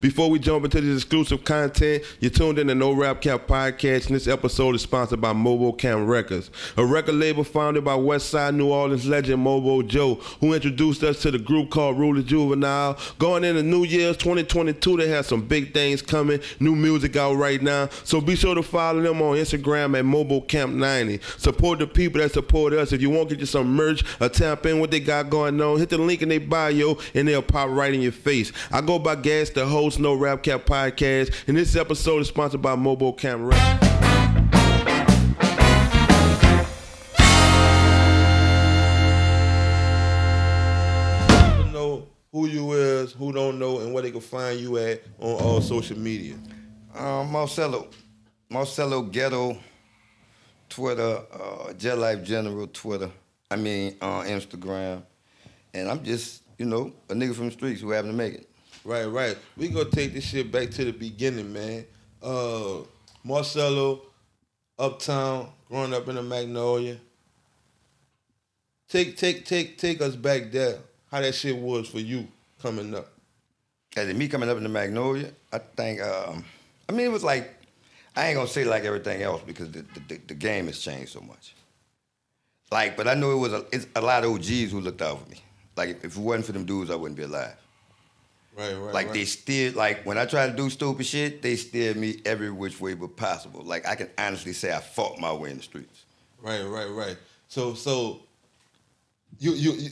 Before we jump into this exclusive content, you're tuned in to No Rap Cap Podcast, and this episode is sponsored by Mobile Cam Records, a record label founded by Westside New Orleans legend Mobo Joe, who introduced us to the group called Ruler Juvenile. Going into New Year's 2022, they have some big things coming, new music out right now, so be sure to follow them on Instagram at Mobile Camp 90. Support the people that support us. If you want to get you some merch or tap in what they got going on, hit the link in their bio, and they'll pop right in your face. I go by Gas the host host No Rap Cap Podcast, and this episode is sponsored by Mobile Camera. know who you is, who don't know, and where they can find you at on all social media. Um, Marcelo, Marcelo Ghetto, Twitter, uh, Jet Life General, Twitter. I mean, uh, Instagram, and I'm just, you know, a nigga from the streets who happen to make it. Right, right. We gonna take this shit back to the beginning, man. Uh, Marcelo, Uptown, growing up in the Magnolia. Take, take, take, take us back there. How that shit was for you coming up. As me coming up in the Magnolia, I think. Um, I mean, it was like I ain't gonna say like everything else because the, the, the game has changed so much. Like, but I know it was a, a lot of OGs who looked out for me. Like, if it wasn't for them dudes, I wouldn't be alive. Right, right. Like right. they steer like when I try to do stupid shit, they steer me every which way but possible. Like I can honestly say I fought my way in the streets. Right, right, right. So so you you, you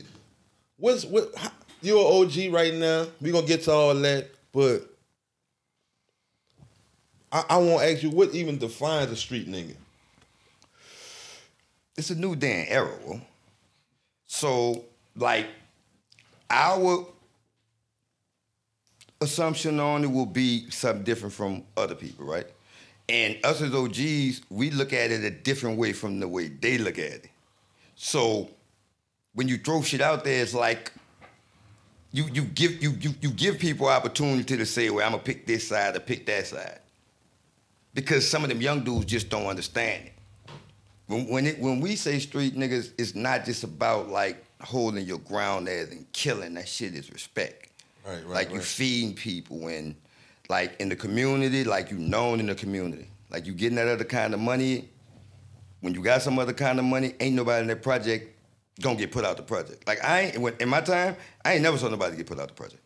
what's what you're an OG right now. We gonna get to all that, but I, I want to ask you what even defines a street nigga. It's a new damn era. So like our assumption on it will be something different from other people, right? And us as OGs, we look at it a different way from the way they look at it. So when you throw shit out there, it's like you you give you you you give people opportunity to say, well, I'm gonna pick this side or pick that side. Because some of them young dudes just don't understand it. When when it when we say street niggas, it's not just about like holding your ground as and killing. That shit is respect. Right, right. Like right. you feeding people and like in the community, like you known in the community. Like you getting that other kind of money. When you got some other kind of money, ain't nobody in that project gonna get put out the project. Like I ain't when, in my time, I ain't never saw nobody get put out the project.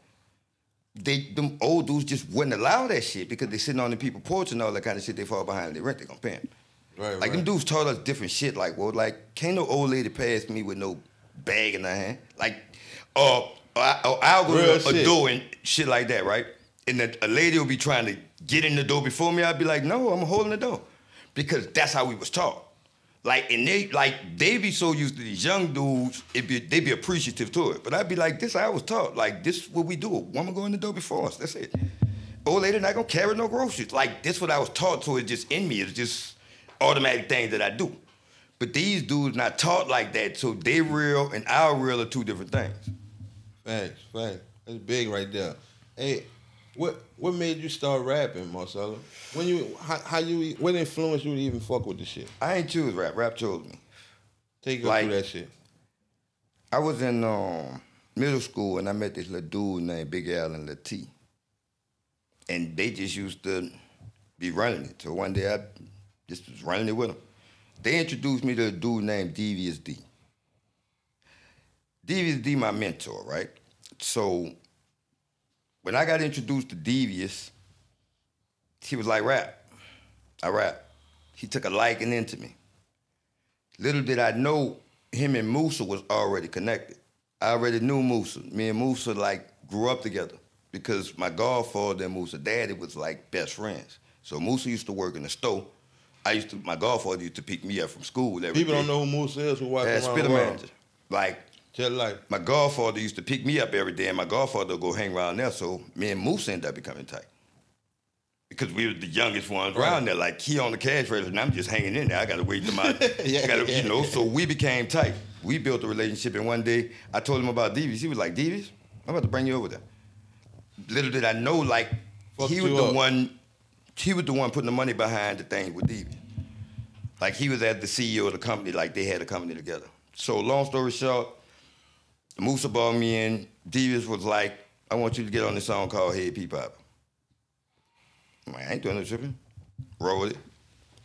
They them old dudes just wouldn't allow that shit because they sitting on the people porch and all that kind of shit. They fall behind their rent. They gonna pay them. Right, Like right. them dudes taught us different shit. Like well, like can't no old lady pass me with no bag in her hand. Like, uh, go Real to a shit. door and shit like that, right? And the, a lady will be trying to get in the door before me. I'd be like, no, I'm holding the door, because that's how we was taught. Like, and they like they be so used to these young dudes, it be they be appreciative to it. But I'd be like, this how I was taught. Like, this is what we do. A woman go in the door before us. That's it. Old lady not gonna carry no groceries. Like, this what I was taught. So it's just in me. It's just automatic things that I do. But these dudes not taught like that. So they real and our real are two different things. Facts, facts. That's big right there. Hey, what what made you start rapping, Marcelo? When you how, how you what influenced you to even fuck with this shit? I ain't choose rap. Rap chose me. Take us Like- through that shit. I was in um, middle school and I met this little dude named Big Al and Lil T. And they just used to be running it. So one day I just was running it with them. They introduced me to a dude named Devious D. Devious D, my mentor, right? So when I got introduced to Devious, he was like, rap. I rap. He took a liking into me. Little did I know him and Musa was already connected. I already knew Musa. Me and Musa like grew up together because my godfather and Musa daddy was like best friends. So Musa used to work in the store. I used to my godfather used to pick me up from school every People day. don't know who Moose is who walk That's Spitta manager. Like Just like my godfather used to pick me up every day, and my godfather would go hang around there. So me and Moose ended up becoming tight. Because we were the youngest ones Right. around there. Like he on the cash register, and I'm just hanging in there. I gotta wait till my Yeah, I gotta, yeah. you know. So we became tight. We built a relationship, and one day I told him about Devies. He was like, Devies, I'm about to bring you over there. Little did I know, like Fucked he was the up. one. He was the one putting the money behind the thing with Devies. Like he was at the CEO of the company, like they had a company together. So long story short, Musa brought me in. Devious was like, I want you to get on this song called Hey Peep Pop. Man, I ain't doing no tripping. Roll it.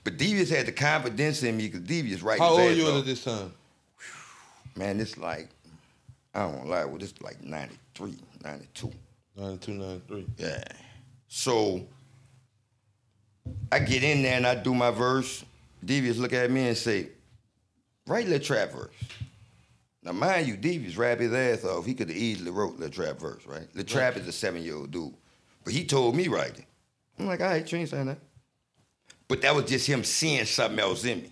But Devious had the confidence in me because Devious right. How old you at this time? Man, it's like, I don't lie, well, this like 93, 92. 92, 93. Yeah. So I get in there and I do my verse. Devious look at me and say, write Lil Trap verse. Now mind you, Devious rap his ass off. He could have easily wrote the Trap verse, right? The Trap is a seven-year-old dude. But he told me write it. I'm like, all right, you ain't saying that. But that was just him seeing something else in me.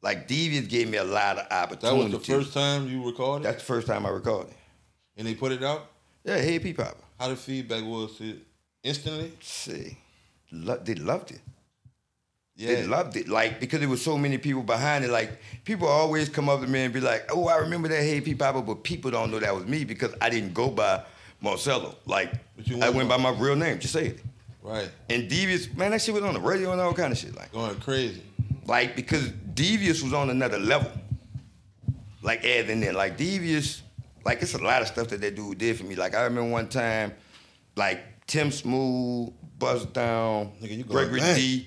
Like Devious gave me a lot of opportunities. That was the first time you recorded? That's the first time I recorded. and they put it out? Yeah, hey P Papa. How the feedback was to it? Instantly? See, lo- they loved it. Yeah. They loved it. Like, because there was so many people behind it. Like, people always come up to me and be like, oh, I remember that Hey P Papa, but people don't know that was me because I didn't go by Marcelo. Like, you I went by my real name, just say it. Right. And Devious, man, that shit was on the radio and all kind of shit. Like, Going crazy. like because Devious was on another level. Like adding in, like Devious, like it's a lot of stuff that that dude did for me. Like I remember one time, like Tim Smooth, Buzz Down, Nigga, you Gregory back. D,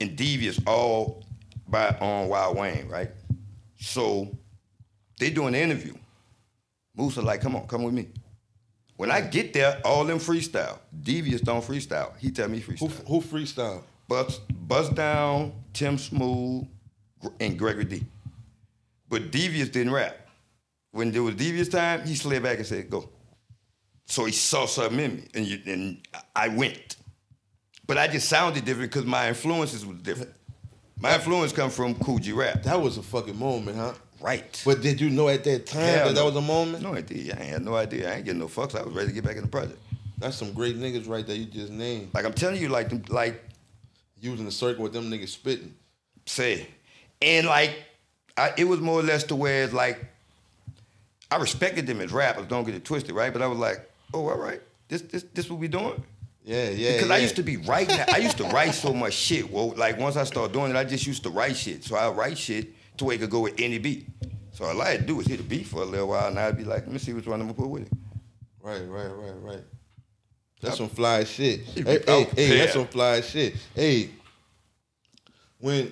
and Devious all by on Wild Wayne, right? So they doing an interview. Moose like, come on, come with me. When I get there, all them freestyle. Devious don't freestyle. He tell me freestyle. Who, who freestyle? Buzz, Buzz Down, Tim Smooth, and Gregory D. But Devious didn't rap. When there was Devious time, he slid back and said, go. So he saw something in me, and, you, and I went. But I just sounded different because my influences was different. My influence come from Kool G Rap. That was a fucking moment, huh? Right. But did you know at that time Hell that that was a moment? No idea. I ain't had no idea. I ain't getting no fucks. I was ready to get back in the project. That's some great niggas right there you just named. Like I'm telling you, like, them- like Using the circle with them niggas spitting. say. And like, I, it was more or less to where it's like, I respected them as rappers. Don't get it twisted, right? But I was like, oh, all right, this this this what we doing? Yeah, yeah. Because I used to be writing. I used to write so much shit. Well, like once I started doing it, I just used to write shit. So I write shit to where it could go with any beat. So all I had to do was hit a beat for a little while, and I'd be like, let me see which one I'm gonna put with it. Right, right, right, right. That's some fly shit. Hey, hey, hey, that's some fly shit. Hey, when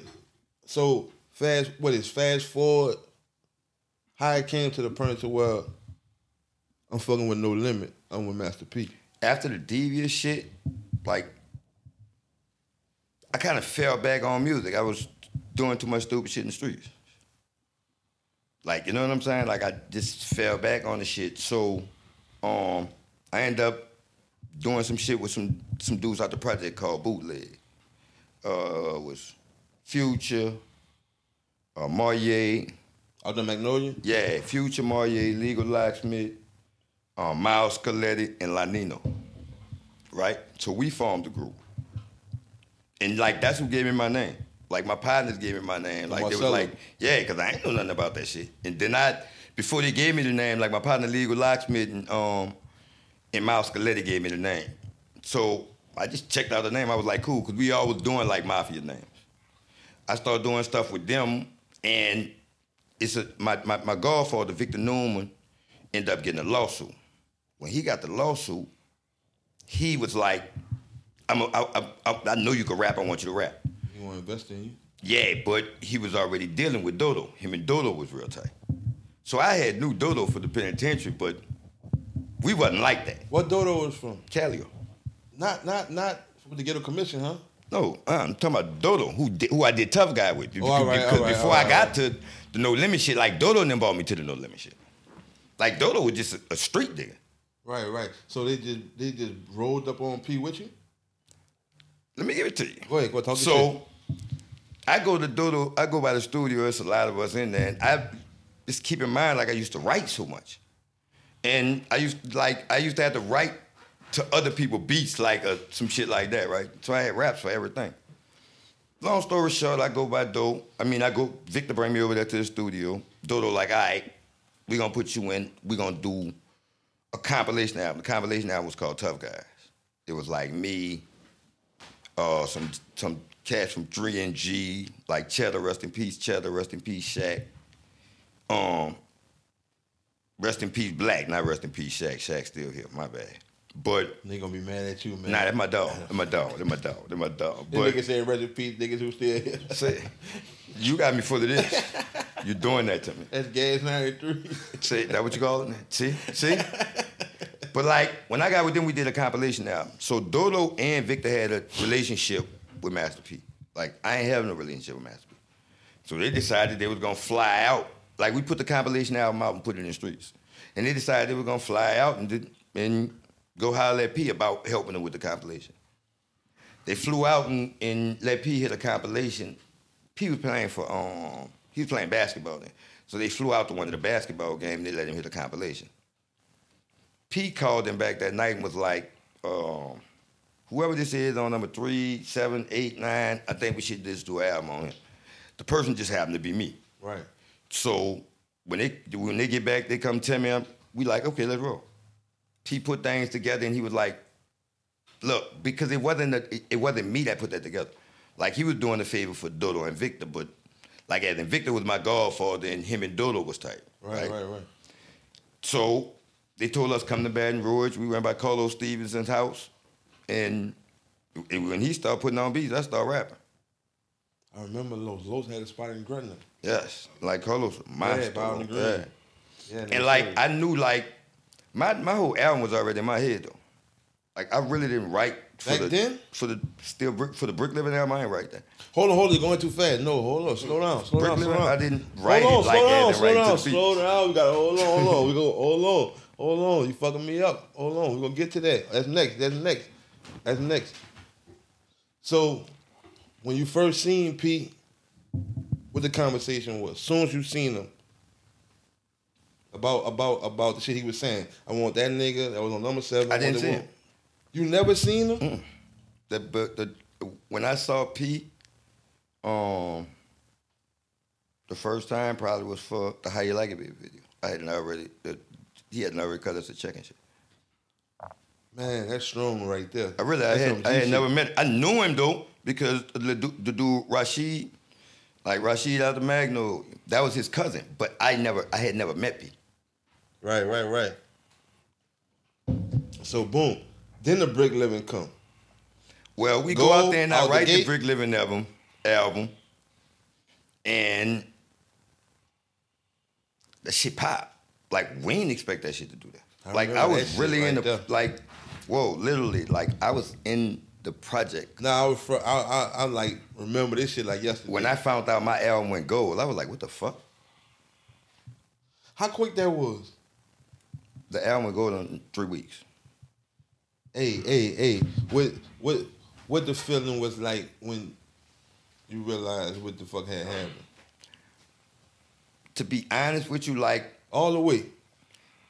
so fast, what is fast forward? How it came to the point to where I'm fucking with no limit. I'm with Master P. after the devious shit, like I kind of fell back on music. I was doing too much stupid shit in the streets. Like, you know what I'm saying? Like I just fell back on the shit. So um I end up doing some shit with some some dudes out the project called Bootleg. Uh was Future, uh Marye, Out the Magnolia. yeah, Future Marye, Legal Locksmith, um, Miles Scaletti, and Lanino. Right? So we formed the group. And like that's who gave me my name. Like my partners gave me my name. Like they was like, yeah, because I ain't know nothing about that shit. And then I, before they gave me the name, like my partner Legal Locksmith and um and Miles Scaletti gave me the name. So I just checked out the name. I was like, cool, because we all was doing like mafia names. I started doing stuff with them, and it's a my my, my godfather Victor Newman ended up getting a lawsuit. When he got the lawsuit, he was like, "I'm a, I, I, I, know you can rap. I want you to rap." He want to invest in you? Yeah, but he was already dealing with Dodo. Him and Dodo was real tight. So I had knew Dodo for the penitentiary, but we wasn't like that. What Dodo was from? Calio. Not, not, not with the ghetto commission, huh? No, uh, I'm talking about Dodo, who did, who I did tough guy with. Oh, all right, because all right, before all I right, got to the no limit shit, like Dodo then brought me to the no limit shit. Like Dodo was just a, a street nigga. Right, right. So they just they just rolled up on P with you. Let me give it to you. Go ahead, go talk. So I go to Dodo, I go by the studio, it's a lot of us in there, and I just keep in mind like I used to write so much. And I used like I used to have to write to other people beats like uh, some shit like that, right? So I had raps for everything. Long story short, I go by Dodo. I mean, I go Victor bring me over there to the studio. Dodo like, all right, we gonna put you in. We gonna do a compilation album. The compilation album was called Tough Guys. It was like me, uh, some some cats from 3 and G, like Cheddar, rest in peace, Cheddar, rest in peace, Shaq. Um, rest in peace, Black, not rest in peace, Shaq. Shaq still here, my bad. But They gonna be mad at you, man. nah, that's my dog. That's my dog. That's my dog. That's my dog. But niggas saying rest in peace, niggas who still here. say, you got me full of this. You're doing that to me. That's gas 93. See, that what you call it? See, see. But like when I got with them, we did a compilation album. So Dodo and Victor had a relationship with Master P. Like I ain't having a relationship with Master P. So they decided they was gonna fly out. Like we put the compilation album out and put it in the streets, and they decided they were gonna fly out and did, and go holler at P about helping them with the compilation. They flew out and, and let P hit a compilation. P was playing for um he was playing basketball then. So they flew out to one of the basketball games and they let him hit a compilation. P called him back that night and was like, um, whoever this is on number three, seven, eight, nine, I think we should just do an album on him. The person just happened to be me. right. So when they when they get back, they come tell me, I'm, we like, okay, let's roll. He put things together and he was like, look, because it wasn't a, it wasn't me that put that together. Like he was doing a favor for Dodo and Victor, but like as Victor was my godfather and him and Dodo was tight. Right, right, right. So they told us come to Baton Rouge. We went by Carlos Stevenson's house, and and when he started putting on beats, I started rapping. I remember Los. Los had a spot in Gretna. Yes, like Carlos, my Yeah, Green. yeah. Yeah, And like I knew like my my whole album was already in my head though. Like I really didn't write Back the then? for the still brick for the brick living. I ain't write that. Hold on, hold on, you're going too fast. No, hold on, slow down, slow Brick down, slow down. I didn't write hold on, it like slow that down, slow down, slow down. We gotta hold on, hold on. We go, hold on, hold on. You fucking me up. Hold on, we're gonna get to that. That's next. That's next. That's next. So, when you first seen Pete, what the conversation was? Soon as you seen him, about about about the shit he was saying. I want that nigga that was on number seven. I didn't want see him. One- You never seen him? The, but the when I saw Pete, um, the first time probably was for the How You Like It Baby video. I hadn't already, the, he hadn't already cut us a check and shit. Man, that's strong right there. I really, I That's had, some I G had never met. I knew him though because the, du- the dude Rashid, like Rashid out the Magno, that was his cousin. But I never, I had never met Pete. Right, right, right. So boom, then the brick living come. Well, we Go go, out there and I out the write the. Brick Living album, album, and that shit pop. Like we didn't expect that shit to do that. I like I was really in the there. like, whoa, literally, like I was in the project. Now I was fr- I, I I like remember this shit like yesterday. When I found out my album went gold, I was like, what the fuck? How quick that was? The album went gold in three weeks. Hey, hey, hey. What what what the feeling was like when you realized what the fuck had happened? To be honest with you, like All the way.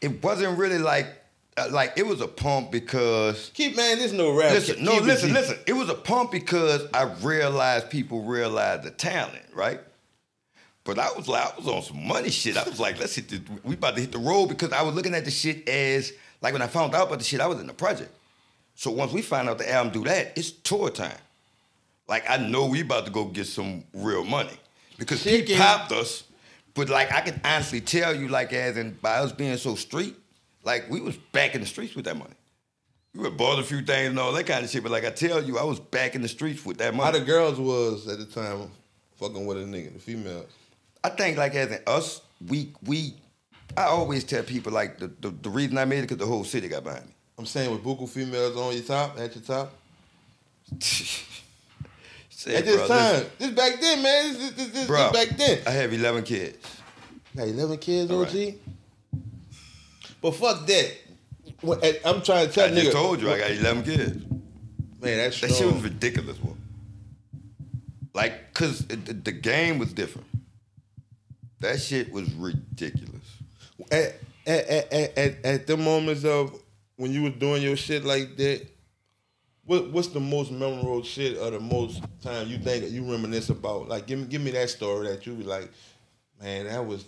it wasn't really like uh, like it was a pump because Keep man, there's no rap. listen, Keep no, it listen, G. listen. It was a pump because I realized people realized the talent, right? But I was like, I was on some money shit. I was like, let's hit the, we about to hit the road because I was looking at the shit as like when I found out about the shit, I was in the project. So once we find out the album do that, it's tour time. Like I know we about to go get some real money because he popped us. But like I can honestly tell you, like as in by us being so street, like we was back in the streets with that money. We would bought a few things and all that kind of shit. But like I tell you, I was back in the streets with that money. How the girls was at the time fucking with a nigga, the females. I think like as in us, we we. I always tell people like the the, the reason I made it because the whole city got behind me. I'm saying with buku females on your top, at your top. Say, At this bro, time. listen, This back then, man. This, this, this, this back then. I have eleven kids. Got 11 kids, All OG. right. But fuck that. I'm trying to tell you? I nigga. just told you I got eleven kids. Man, that's That shit was ridiculous, bro. Like, cause it, the, the game was different. That shit was ridiculous. at, at, at, at, at the moments of when you was doing your shit like that, what what's the most memorable shit or the most time you think you reminisce about? Like give me give me that story that you be like, man, that was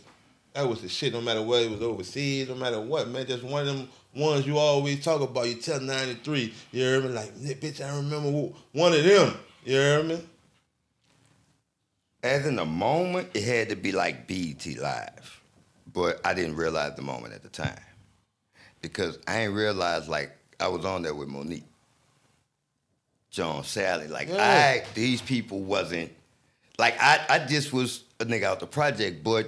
that was the shit. No matter what it was overseas, no matter what, man. Just one of them ones you always talk about. You tell ninety three, you hear me? Like, bitch, I remember one of them. You hear me? As in the moment, it had to be like BET Live. But I didn't realize the moment at the time. Because I ain't realized like I was on there with Monique, John Sally. Like Yeah. I, these people wasn't like I. I just was a nigga out the project, but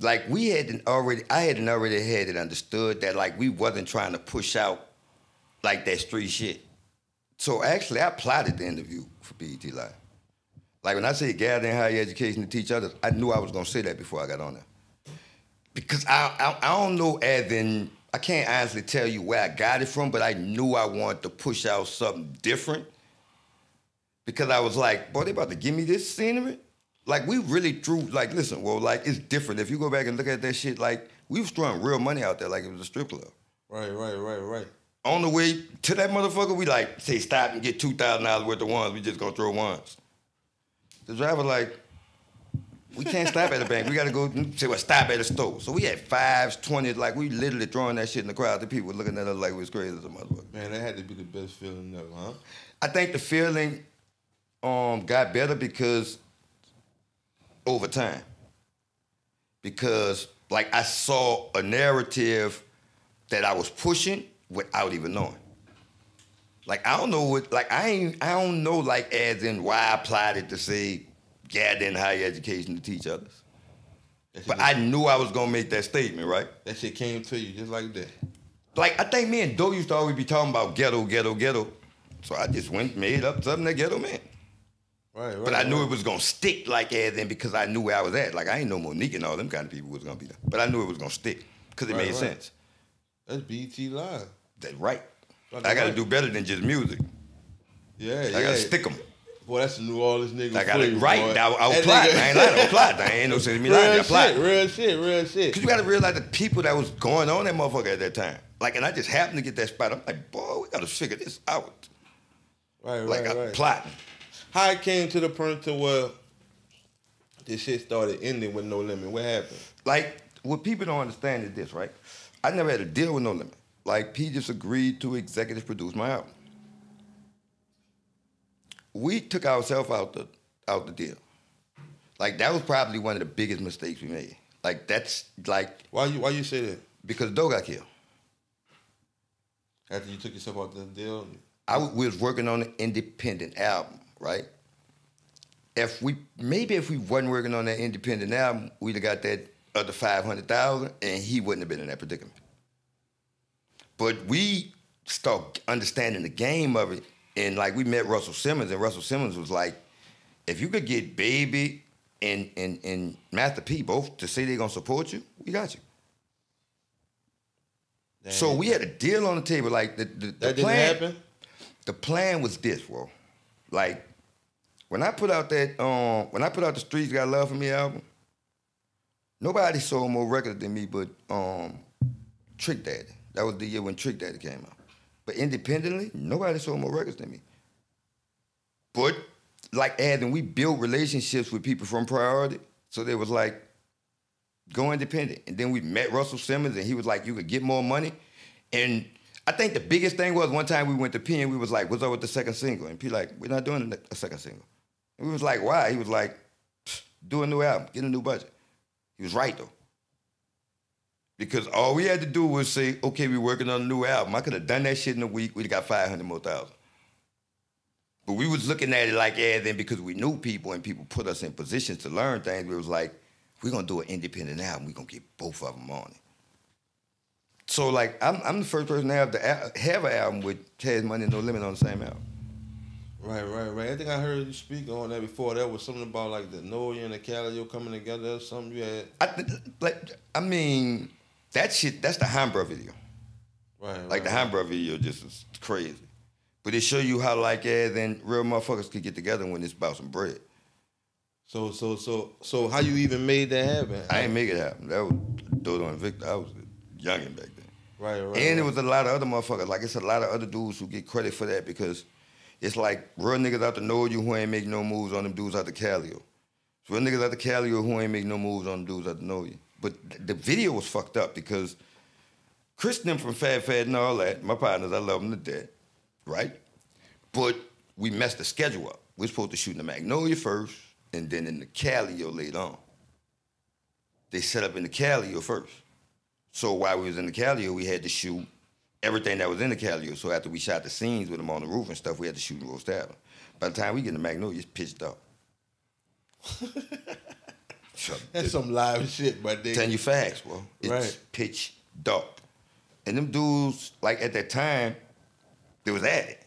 like we hadn't already. I hadn't already had it understood that like we wasn't trying to push out like that street shit. So actually, I plotted the interview for BET Live. Like when I say gathering higher education to teach others, I knew I was gonna say that before I got on there. Because I, I, I don't know as in, I can't honestly tell you where I got it from, but I knew I wanted to push out something different. Because I was like, boy, they about to give me this scenery? Like we really threw, like, listen, well, like it's different. If you go back and look at that shit, like we was throwing real money out there like it was a strip club. Right, right, right, right. On the way to that motherfucker, we like say stop and get two thousand dollars worth of ones. We just gonna throw ones. The driver like, we can't stop at the bank. We gotta go say well stop at the store. So we had fives, twenties, like we literally throwing that shit in the crowd. The people were looking at us like we was crazy as a motherfucker. Man, that had to be the best feeling ever, huh? I think the feeling um got better because over time. Because like I saw a narrative that I was pushing without even knowing. Like I don't know what like I ain't I don't know like as in why I plotted to say gather in higher education to teach others. But I knew I was gonna make that statement, right? that shit came to you just like that. Like I think me and Doe used to always be talking about ghetto, ghetto, ghetto. So I just went made up something that ghetto meant. Right, right. But I knew right. it was gonna stick like in because I knew where I was at. Like I ain't know Monique and all them kind of people was gonna be there. But I knew it was gonna stick because it Right, made right. sense. That's BT Live. That's right. Right, I gotta do better than just music. Yeah, yeah. I yeah. gotta stick them. Boy, that's a New Orleans nigga. I gotta for right. boy. I, I was That plotting. I ain't lying. I was plotting. I ain't no sense in me lying. I Real plotted. shit, real shit, real shit. Cause you gotta realize the people that was going on that motherfucker at that time. Like, and I just happened to get that spot. I'm like, boy, we gotta figure this out. Right, Like, right, I'm right. plotting. How it came to the point to where this shit started ending with no limit? What happened? Like, what people don't understand is this, right? I never had a deal with No Limit. Like, P just agreed to executive produce my album. We took ourselves out the out the deal. Like, that was probably one of the biggest mistakes we made. Like, that's like Why you why you say that? because Doe got killed. After you took yourself out the deal? I w- we was working on an independent album, right? If we maybe if we wasn't working on that independent album, we'd have got that other five hundred thousand, and he wouldn't have been in that predicament. But we start understanding the game of it, and like we met Russell Simmons, and Russell Simmons was like, if you could get Baby and and and Master P both to say they're gonna support you, we got you. So we had a deal on the table, like the the, the plan- happen. the plan was this, bro. Like when I put out that um when I put out the Streets Got Love for Me album, nobody sold more records than me but um Trick Daddy. That was the year when Trick Daddy came out. But independently, nobody sold more records than me. But like Adam, we built relationships with people from Priority. So they was like, go independent. And then we met Russell Simmons and he was like, you could get more money. And I think the biggest thing was one time we went to P and we was like, what's up with the second single? And P like, we're not doing a second single. And we was like, why? He was like, do a new album, get a new budget. He was right though. Because all we had to do was say, okay, we're working on a new album. I could have done that shit in a week. We'd have got 500 more thousand. But we was looking at it like, yeah, then because we knew people and people put us in positions to learn things, we was like, we're gonna do an independent album. We're gonna get both of them on it. So like, I'm, I'm the first person to have, the, al- have an album with Cash Money No Limit on the same album. Right, right, right. I think I heard you speak on that before. That was something about like the Nolia and the Calio coming together or something. You had I, like, I mean, that shit, that's the Hambra video. right, Like the right, Hambra video just is crazy. But it show you how like, yeah, then real motherfuckers could get together when it's about some bread. So, so, so, so, how you even made that happen? I ain't make it happen. That was Dodo and Victor. I was a youngin' back then. right, right. And it was a lot of other motherfuckers. Like it's a lot of other dudes who get credit for that because it's like real niggas out to know you who ain't make no moves on them dudes out the Calio. It's real niggas out the Calio who ain't make no moves on them dudes out to know you. But th- the video was fucked up because Chris them from Fad Fad and all that, my partners, I love them to death, right? But we messed the schedule up. We're supposed to shoot in the Magnolia first and then in the Calio later on. They set up in the Calio first. So while we was in the Calio, we had to shoot everything that was in the Calio. So after we shot the scenes with them on the roof and stuff, we had to shoot in Rose Tavern. By the time we get to Magnolia, it's pitched dark. That's some live shit, but they telling you facts, bro. It's Right. pitch dark. And them dudes, like at that time, they was at it.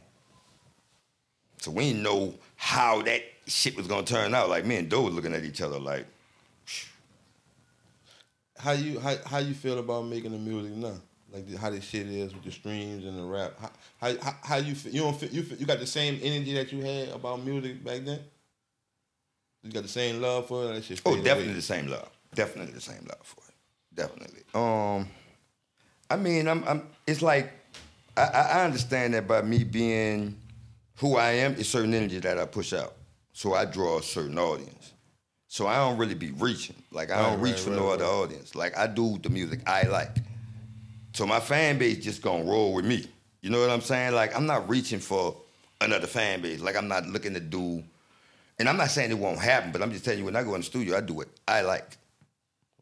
So we didn't know how that shit was gonna turn out. Like me and Doe was looking at each other like, how you how, how you feel about making the music now? Like the, how this shit is with the streams and the rap. How how, how, how you feel? You don't feel, you feel, you got the same energy that you had about music back then. You got the same love for it. That shit oh, definitely away? the same love. Definitely the same love for it. Definitely. Um, I mean, I'm, I'm. It's like I, I understand that by me being who I am, it's certain energy that I push out. So I draw a certain audience. So I don't really be reaching. Like I don't Right, reach right, for right, no other audience. Like I do the music I like. So my fan base just gonna roll with me. You know what I'm saying? Like I'm not reaching for another fan base. Like I'm not looking to do. And I'm not saying it won't happen, but I'm just telling you when I go in the studio, I do what I like.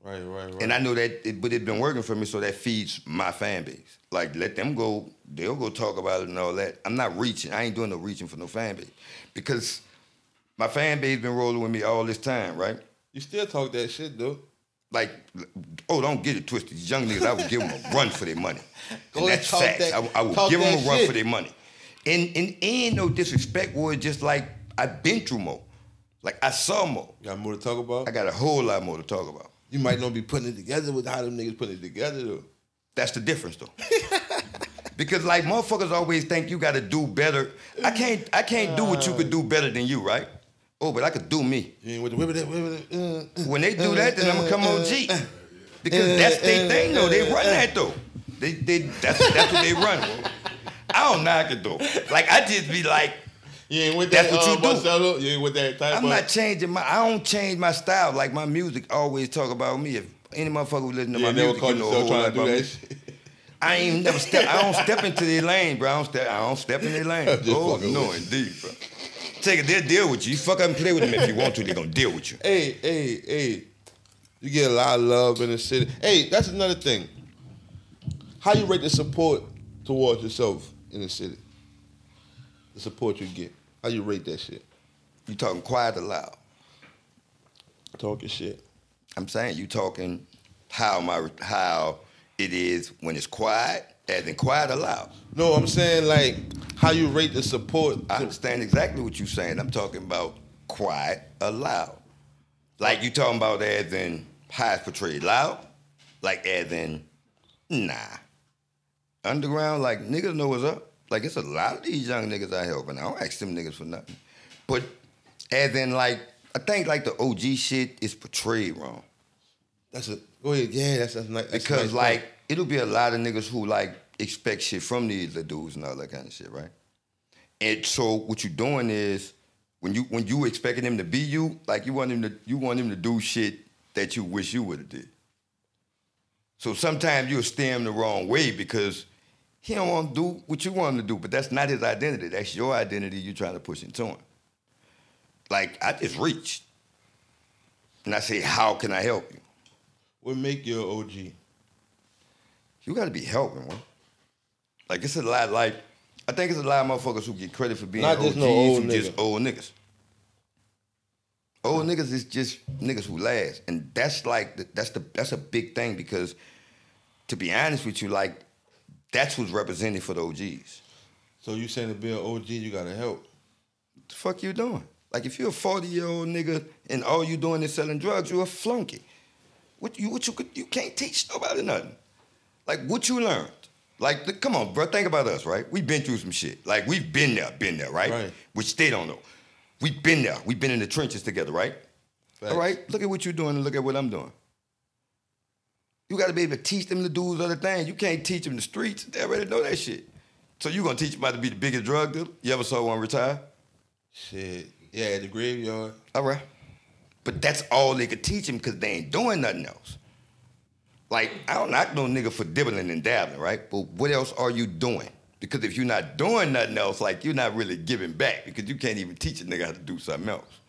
Right, right, right. And I know that, it, but it's been working for me, so that feeds my fan base. Like, let them go, they'll go talk about it and all that. I'm not reaching. I ain't doing no reaching for no fan base. Because my fan base been rolling with me all this time, right? you still talk that shit though. Like, oh, don't get it twisted. These young niggas, I would give them a run for their money. Go and that's facts. that- I, would- I would give them a run shit. for their money. And, and ain't no disrespect, boy. Just like I've been through more. Like, I saw more. You got more to talk about. I got a whole lot more to talk about. you might not be putting it together with how them niggas putting it together though. That's the difference, though. because like motherfuckers always think you got to do better. I can't. I can't do what you could do better than you, right? Oh, but I could do me. You ain't with the whip it. Uh, uh. When they do that, then I'm gonna come OG. Because that's their thing, though. They run that though. They, they that's that's what they run. I don't knock it though. Like I just be like, You ain't with That's that. what uh, you do. Marcelo? You ain't with that type I'm of. not changing my. I don't change my style. Like my music always talk about me. If any motherfucker who listen to you my music, you know a yourself whole trying to do that shit. I ain't never step. I don't step into their lane, bro. I don't step. I don't step in their lane. Oh no, indeed, bro. Take it. They'll deal with you. You fuck up and play with them if you want to. They're gonna deal with you. Hey, hey, hey. You get a lot of love in the city. Hey, that's another thing. How you rate the support towards yourself in the city? The support you get. How you rate that shit? You talking quiet or loud? Talking shit. I'm saying you talking how my how it is when it's quiet, as in quiet or loud. No, I'm saying like how you rate the support. I understand exactly what you're saying. I'm talking about quiet or loud. Like you talking about as in how it's portrayed loud, like as in nah. Underground, like niggas know what's up. Like it's a lot of these young niggas I help, and I don't ask them niggas for nothing. But as in like, I think like the OG shit is portrayed wrong. That's a go ahead. Yeah, that's that's nice. that's Because nice like point. it'll be a lot of niggas who like expect shit from these little dudes and all that kind of shit, right? And so what you're doing is when you when you expecting them to be you, like you want them to you want them to do shit that you wish you would have did. So sometimes you'll steer the wrong way because he don't want to do what you want him to do, but that's not his identity. That's your identity you're trying to push into him. Like I just reached. And I say, how can I help you? what make you an OG? you got to be helping, man. Like it's a lot. Like I think it's a lot of motherfuckers who get credit for being Not OGs just no old who just old niggas. Old niggas is just niggas who last, and that's like that's the that's a big thing because, to be honest with you, like that's what's represented for the OGs. So you saying to be an OG, you gotta help. What the fuck you doing? Like if you're a 40 year old nigga and all you doing is selling drugs, you're a flunky. What you what you could you can't teach nobody nothing. Like what you learned. Like come on, bro. Think about us, right? We've been through some shit. Like we've been there, been there, right? Right. Which they don't know. We've been there. We've been in the trenches together, right? Facts. All right. Look at what you're doing and look at what I'm doing. You got to be able to teach them to do other things. You can't teach them the streets. They already know that shit. So you gonna teach them how to be the biggest drug dealer? You ever saw one retire? Shit. Yeah, at the graveyard. All right. But that's all they could teach him because they ain't doing nothing else. Like, I don't knock no nigga for dibbling and dabbling, right? But what else are you doing? Because if you're not doing nothing else, like, you're not really giving back because you can't even teach a nigga how to do something else.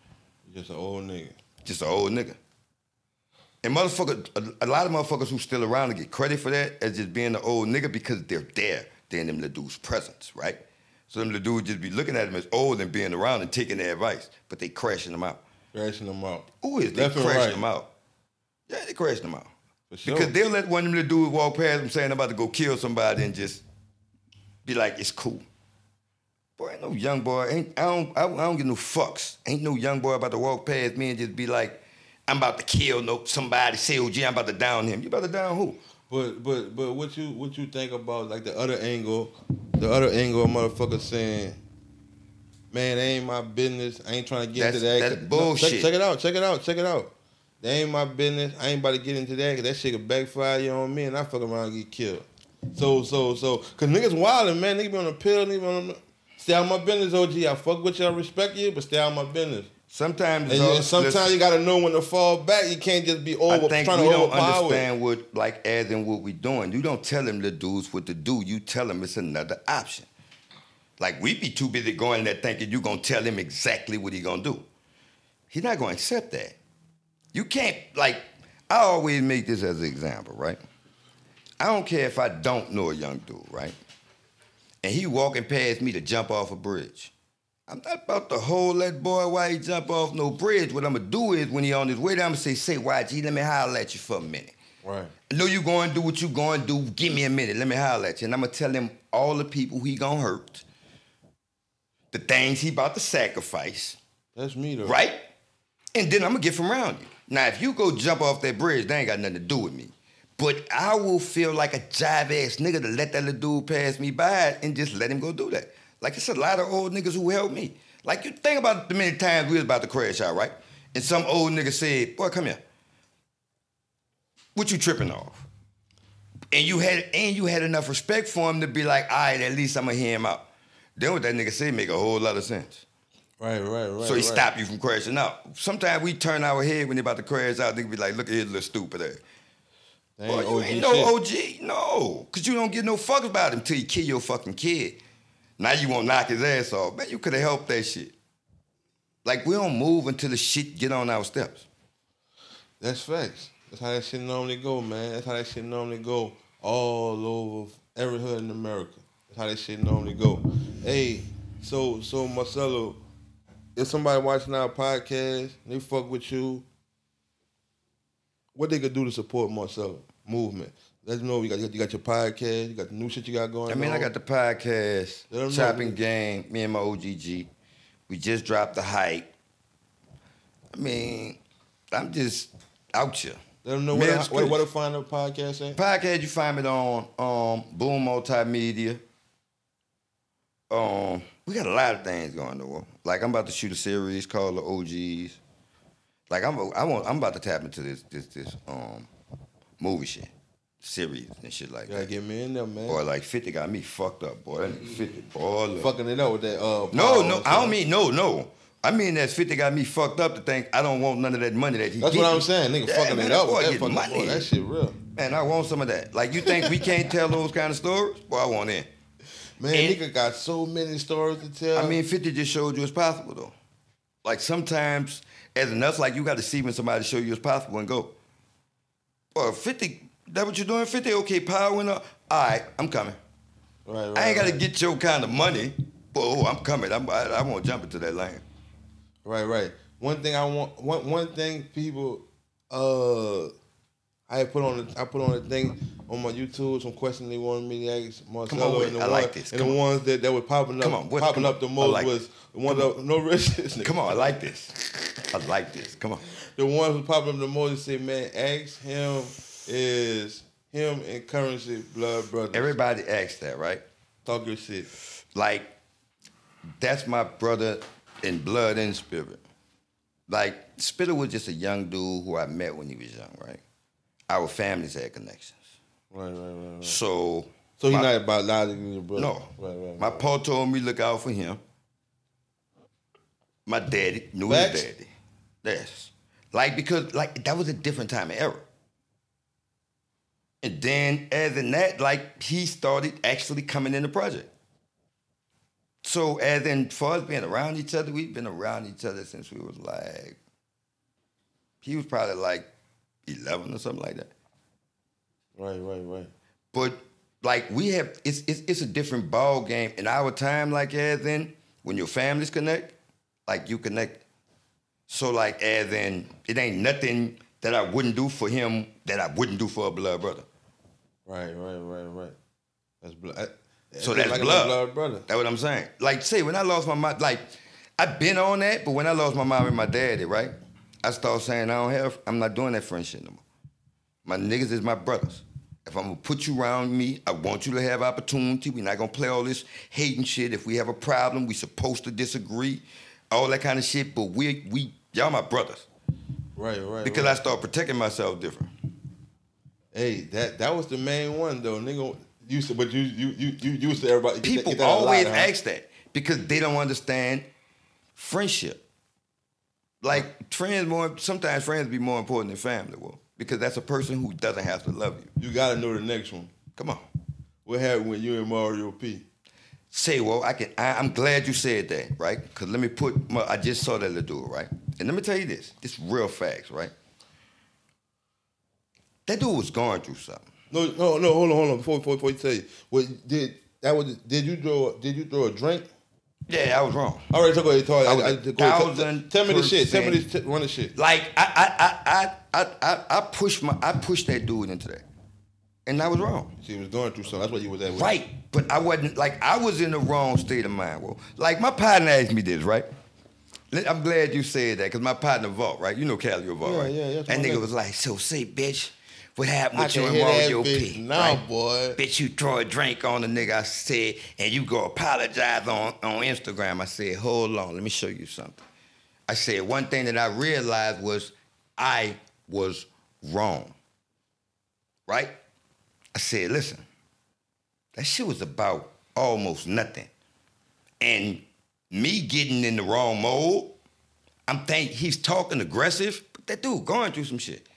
Just an old nigga. Just an old nigga. And motherfuckers, a, a lot of motherfuckers who still around to get credit for that as just being the old nigga because they're there. They're in them little dudes' presence, right? So them little dudes just be looking at them as old and being around and taking their advice, but they crashing them out. Crashing them out. Who is they crashing right. them out? Yeah, they crashing them out. For sure. Because they'll let one of them little dudes walk past them saying I'm about to go kill somebody and just be like, it's cool. Boy, ain't no young boy. Ain't I don't I, I don't give no fucks. Ain't no young boy about to walk past me and just be like, I'm about to kill no somebody. Say, gee, I'm about to down him. You about to down who? But but but what you what you think about like the other angle, the other angle of motherfuckers saying, man, that ain't my business. I ain't trying to get into that. that's No, bullshit. check, check it out. Check it out. Check it out. That ain't my business. I ain't about to get into that. Cause that shit could backfire you on me, and I fuck around and get killed. So so so, cause niggas wildin', man. Niggas be on a pill. Niggas on a, stay out my business, OG. I fuck with you. I respect you, but stay out my business. Sometimes And, you- sometimes listen, you gotta know when to fall back. You can't just be over I think trying we to don't understand what, like, as in what we doing. You don't tell them the dudes what to do. You tell them it's another option. Like, we be too busy going there thinking you gonna tell him exactly what he gonna do. He's not gonna accept that. You can't, like, I always make this as an example, right? I don't care if I don't know a young dude, right? And he walking past me to jump off a bridge. I'm not about to hold that boy while he jump off no bridge. What I'm gonna do is when he on his way down, I'm gonna say, say, YG, let me holler at you for a minute. Right. I know you going to do what you going to do. Give me a minute. Let me holler at you. And I'm to tell him all the people he going to hurt, the things he about to sacrifice, That's me though. right? And then I'm to get from around you. Now, if you go jump off that bridge, that ain't got nothing to do with me. But I will feel like a jive ass nigga to let that little dude pass me by and just let him go do that. Like it's a lot of old niggas who helped me. Like you think about the many times we was about to crash out, right? And some old nigga said, "Boy, come here. What you tripping off?" And you had and you had enough respect for him to be like, "All right, at least I'm gonna hear him out." Then what that nigga said make a whole lot of sense. Right, right, right. So he right. stop you from crashing out. Sometimes we turn our head when they about to crash out. They be like, "Look at his little stupid ass." Boy, you OG ain't no shit. OG, no, cause you don't give no fuck about him till you kill your fucking kid. Now you want to knock his ass off, man. You could have helped that shit. Like we don't move until the shit get on our steps. That's facts. That's how that shit normally go, man. That's how that shit normally go all over every hood in America. That's how that shit normally go. Hey, so so Marcelo, if somebody watching our podcast, they fuck with you, what they could do to support Marcelo movement? Let them know you got you got your podcast, you got the new shit you got going. On. I mean, I got the podcast, Let 'em know. Chopping Game, me and my OGG. We just dropped the hype. I mean, I'm just out here. Let them know where, where, where to find the podcast at. Podcast, you find it on um, Boom Multimedia. Um, we got a lot of things going on. Like I'm about to shoot a series called the OGs. Like I'm, I want, I'm about to tap into this, this, this um, movie shit, series and shit like gotta that. get me in there, man. Boy, like 50 got me fucked up, boy. That 50, boy. Fucking it up with that. Uh, No, no, I don't mean no, no. I mean that 50 got me fucked up to think I don't want none of that money that he That's what me. I'm saying. Nigga Yeah, fucking man, it that up boy with that fucking money. boy. That shit real. Man, I want some of that. Like you think we can't tell those kind of stories? Boy, I want in. Man, And- nigga got so many stories to tell. I mean, 50 just showed you it's possible though. Like sometimes as a nuts, like you got to see when somebody show you it's possible and go. Well, 50, that what you're doing? 50, okay, power went up. All right, I'm coming. right, right, I ain't got to right. get your kind of money, but oh, I'm coming. I'm, I, I won't jump into that lane. Right, right. One thing I want, one one thing people, uh, I put on I put on the thing on my YouTube. Some questions they wanted me to ask Marcelo. with and the I one- like this. And the on. ones that, that were popping up, Come on, popping up the most like was one that no rich. Come on, I like this. I like this. Come on. The ones who popping up the most say, man, ask him is him and Curren$y blood brothers. Everybody asks that, right? Talk your shit. Like, that's my brother in blood and spirit. Like, Spitta was just a young dude who I met when he was young, right? Our families had connections. Right, right, right. right. So, So he's not about logically your brother. No. Right, right. My pa told me look out for him. My daddy knew Facts? his daddy. Yes. Like because like that was a different time and era. And then as in that, like he started actually coming in the project. So as in far as being around each other, we've been around each other since we was like he was probably like eleven or something like that. Right, right, right. But like we have, it's it's, it's a different ball game in our time. Like as in when your families connect, like you connect. So like as in it ain't nothing that I wouldn't do for him that I wouldn't do for a blood brother. Right, right, right, right. That's blood. So that's like blood. blood brother. That's what I'm saying. Like, say when I lost my mom, like I've been on that, but when I lost my mom and my daddy, right, I started saying I don't have, I'm not doing that friendship no more. My niggas is my brothers. If I'm gonna put you around me, I want you to have opportunity. We're not gonna play all this hating shit. If we have a problem, we supposed to disagree, all that kind of shit. But we, we, y'all my brothers. Right, right. Because right. I start protecting myself different. Hey, that that was the main one though, nigga. Used to, but you you you you used to everybody. People get that a lot, always huh? ask that because they don't understand friendship. Like friends more sometimes friends be more important than family, well, because that's a person who doesn't have to love you. You got to know the next one. Come on. What happened when you and Mario P? Say, well, I can I, I'm glad you said that, right? Cause let me put my, I just saw that little dude, right? And let me tell you this, this real facts, right? That dude was going through something. No, no, no. Hold on, hold on. Before before, before you tell you, what did that was? Did you throw? Did you throw a drink? Yeah, I was wrong. All right, so go ahead. Talk. I I, was I, a go thousand tell, tell me the shit. Tell me the run the shit. Like I I I I I I, I pushed my I pushed that dude into that. And I was wrong. She was going through something. That's what you was at. with. Right. But I wasn't like I was in the wrong state of mind. Well, like my partner asked me this, right? I'm glad you said that because my partner Vault, right? You know Cali Vault, Yeah, right? yeah, yeah, That nigga. was like, so say, bitch, what happened with you and Mario P? now, right? boy. Bitch, you throw a drink on the nigga, I said, and you go apologize on, on Instagram. I said, hold on, let me show you something. I said, one thing that I realized was I was wrong. Right? I said, listen, that shit was about almost nothing. And me getting in the wrong mode, I'm think he's talking aggressive, but that dude going through some shit.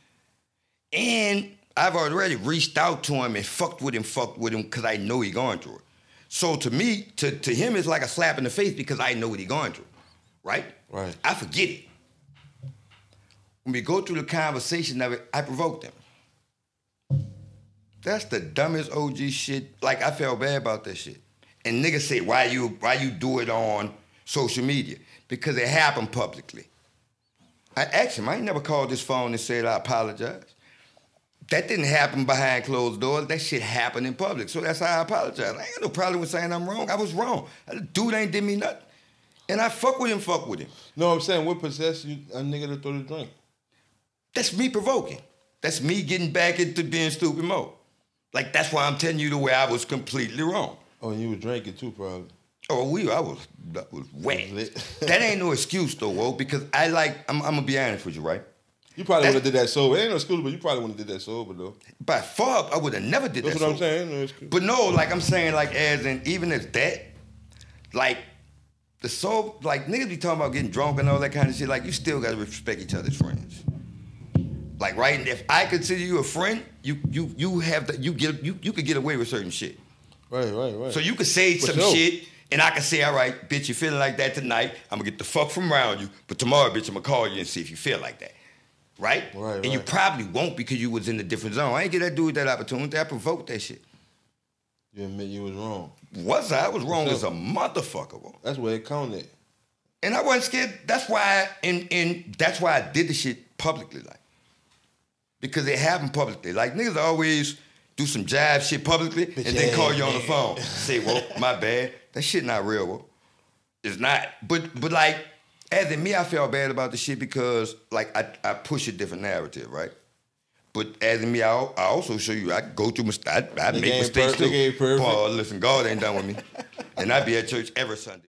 And I've already reached out to him and fucked with him, fucked with him, because I know he going through it. So to me, to, to him, it's like a slap in the face because I know what he going through. Right? Right. I forget it. When we go through the conversation of it, I provoked him. That's the dumbest OG shit. Like I felt bad about that shit. And niggas say, why you why you do it on social media? Because it happened publicly. I asked him, I ain't never called this phone and said I apologize. That didn't happen behind closed doors. That shit happened in public. So that's how I apologize. I ain't got no problem with saying I'm wrong. I was wrong. Dude ain't did me nothing. And I fuck with him, fuck with him. No, I'm saying what possessed you a nigga to throw the drink? That's me provoking. That's me getting back into being stupid mode. Like that's why I'm telling you the way I was completely wrong. Oh, and you were drinking too, probably. Oh, we I was that was wet. That ain't no excuse though, Wo, because I like I'm, I'm gonna be honest with you, right? You probably would have did that sober. It ain't no excuse, but you probably wouldn't have did that sober though. By far, I would have never did That's that. That's what I'm saying. No. But no, like I'm saying, like as in even as that, like the soul, like niggas be talking about getting drunk and all that kind of shit. Like you still gotta respect each other's friends. Like right, And if I consider you a friend, you you you have the, you get you you could get away with certain shit. Right, right, right. So you could say For some sure. shit, and I can say, all right, bitch, you feeling like that tonight? I'm gonna get the fuck from around you, but tomorrow, bitch, I'm gonna call you and see if you feel like that. Right? Right, and you probably won't because you was in a different zone. I ain't get that dude that opportunity. I provoked that shit. you admit you was wrong. Was I? I was wrong as a motherfucker. bro. That's where it counted. And I wasn't scared. That's why, and and that's why I did the shit publicly, like, because it happened publicly. Like niggas always do some jive shit publicly and then call you on the phone, say, "Well, my bad." That shit not real. Well, it's not. But but like, as in me, I felt bad about the shit because like I I push a different narrative, right? But as in me, I, I also show you I go through mistakes. I, I make mistakes per- too. Paul, listen, God ain't done with me, and I be at church every Sunday.